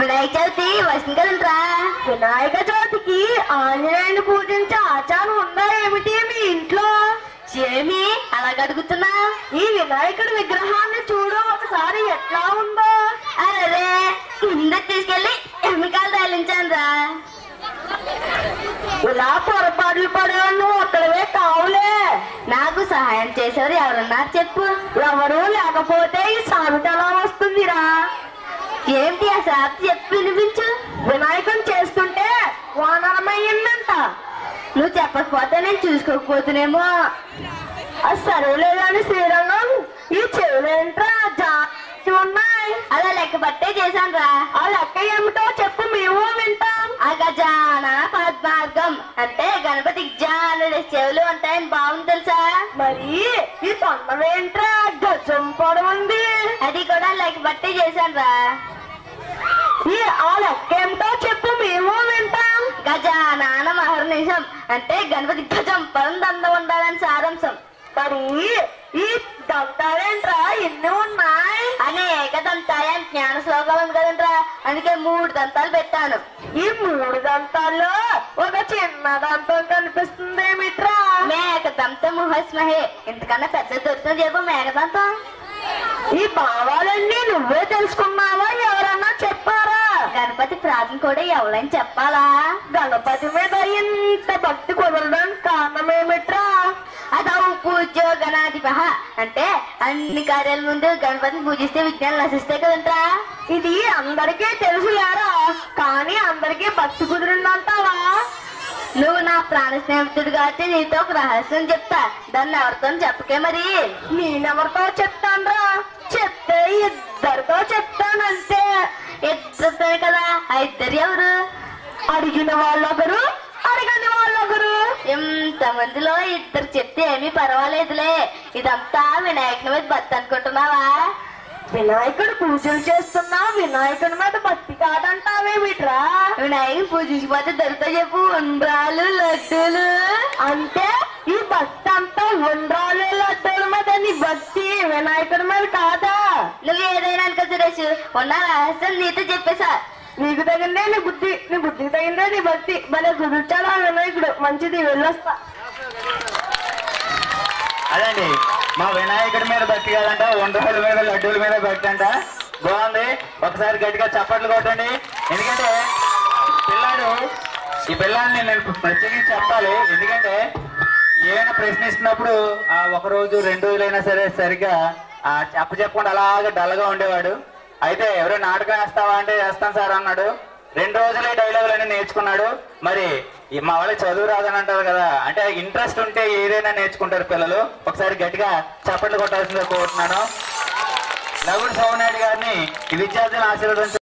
ఇప్పుడైతే అది చవితి వినాయక చవితికి ఆంజనేయుని పూజించే ఆచారం ఉందా ఏమిటి మీ ఇంట్లో? ఏమి? అలా అడుగుతున్నా ఈ వినాయకుడి విగ్రహాన్ని చూడు ఒకసారి ఎట్లా ఉందో. అరే కిందకి తీసుకెళ్ళి ఎన్నికాలు తగిలించానురా ఇలా పొరపాట్లు పడేవాళ్ళు అక్కడవే కావులే. నాకు సహాయం చేసేవారు ఎవరన్నారు చెప్పు. ఎవరు లేకపోతే ఈ సామెత ఎలా వస్తుందిరా? ఏంటి ఆ సామెత చెప్పు వినిపించు? వినాయకుని చేస్తుంటే వానరమయ్యిందంట. నువ్వు చెప్పకపోతే నేను చూసుకోకపోతున్నామో అది సరేలే కానీ శ్రీరంగం ఈ చెవులేంట్రా జాస్తి ఉన్నాయి. అలా లెక్క పట్టే చేశాను రా. ఆ లెక్క ఏమిటో చెప్పు మేము వింటాం. అగజాన పద్మార్గం. అంటే గణపతి జాన చెవులు ఉంటాయని బాగుంది తెలుసా? మరి ఈ తొండవేంట్రా గజం పొడవుంది? అది కూడా లెక్క పట్టే చేశాను రా. ఆ లెక్క ఏమిటో చెప్పు మేము వింటాం. గజానాన మహర్నిషం అంటే గణపతి గజం పరందంద ఉండాలని సారాంశం. మరి ఈ దంతాలేంట్రా? ఎన్ని ఉన్నాయి? అనేక అని జ్ఞాన శ్లోకాలు ఉంది కదంట్రా. అందుకే మూడు దంతాలు పెట్టాను. ఈ మూడు దంతాల్లో ఒక చిన్న దంతం కనిపిస్తుంది ఏమిట్రా? మేక దంతం ముహస్మహే ఇంతకన్నా పెద్ద దొరికిన చెప్పు మేక దంతం. ఈ భావాలన్నీ నువ్వే తెలుసుకున్నావా? కూడా ఎవరైనా చెప్పాలా? గణపతి మీద ఇంత భక్తి కుదరడానికి కారణం ఏమిట్రా అదవు పూజ్యో గణాధిప అంటే అన్ని కార్యాల ముందు గణపతిని పూజిస్తే విజ్ఞానం నశిస్తే కదంట్రా? ఇది అందరికీ తెలుసులేరా? కానీ అందరికీ భక్తి కుదిరిందంటావా? నువ్వు నా ప్రాణ స్నేహితుడు కాబట్టి నీతో ఒక రహస్యం చెప్తా. దాన్ని ఎవరితో చెప్పకే మరి? నేనెవరితో చెప్తానురా? చెప్తే ఇద్దరితో చెప్తానంటే ఇద్దరు ఎవరు అడిగిన వాళ్ళొకరు అడగని వాళ్ళొకరు. ఇంత మందిలో ఇద్దరు చెప్తే ఏమీ పర్వాలేదులే. ఇదంతా వినాయకుని మీద భక్తి అనుకుంటున్నావా? వినాయకుడు పూజలు చేస్తున్నా వినాయకుడి మీద భక్తి కాదంటావేమిట్రా వినాయకుడు పూజించిపోతే దొరుకుతా చెప్పు ఉండ్రాలు లడ్డూలు. అంటే ఈ భక్తి అంతా ఉండ్రాలు లడ్డూల మీద నీ భక్తి వినాయకుడి మీద కాదా? నువ్వు ఏదైనా అనుకో సురేష్ ఉన్న రహస్యం నీతో చెప్పేసా. నీకు తగిందే నీ బుద్ధి నీ బుద్ధికి తగిందే నీ భక్తి. భలే కుదుర్చాలా వినాయకుడు. మంచిది వెళ్ళొస్తా. అదండి మా వినాయకుడి మీద భక్తి కాదంట వంటల మీద లడ్డూల మీద భక్తి అంట. బాగుంది. ఒకసారి గట్టిగా చప్పట్లు కొట్టండి. ఎందుకంటే పిల్లాడు ఈ పిల్లాడిని నేను ప్రత్యేకించి చెప్పాలి. ఎందుకంటే ఏమైనా ప్రశ్నిస్తున్నప్పుడు ఆ ఒక రోజు రెండు రోజులైనా సరే సరిగ్గా ఆ చెప్ప చెప్పకుండా అలాగే డల్గా ఉండేవాడు. అయితే ఎవరో నాటకం వేస్తావా అంటే వేస్తాను సార్ అన్నాడు. రెండు రోజులే డైలాగులు నేర్చుకున్నాడు. మరి మా వాళ్ళకి చదువు రాదని అంటారు కదా అంటే ఇంట్రెస్ట్ ఉంటే ఏదైనా నేర్చుకుంటారు పిల్లలు. ఒకసారి గట్టిగా చప్పట్లు కొట్టాల్సిందిగా కోరుతున్నాను. నవ్వుడు సోమనాయుడు గారిని ఈ విద్యార్థులను ఆశీర్వదించారు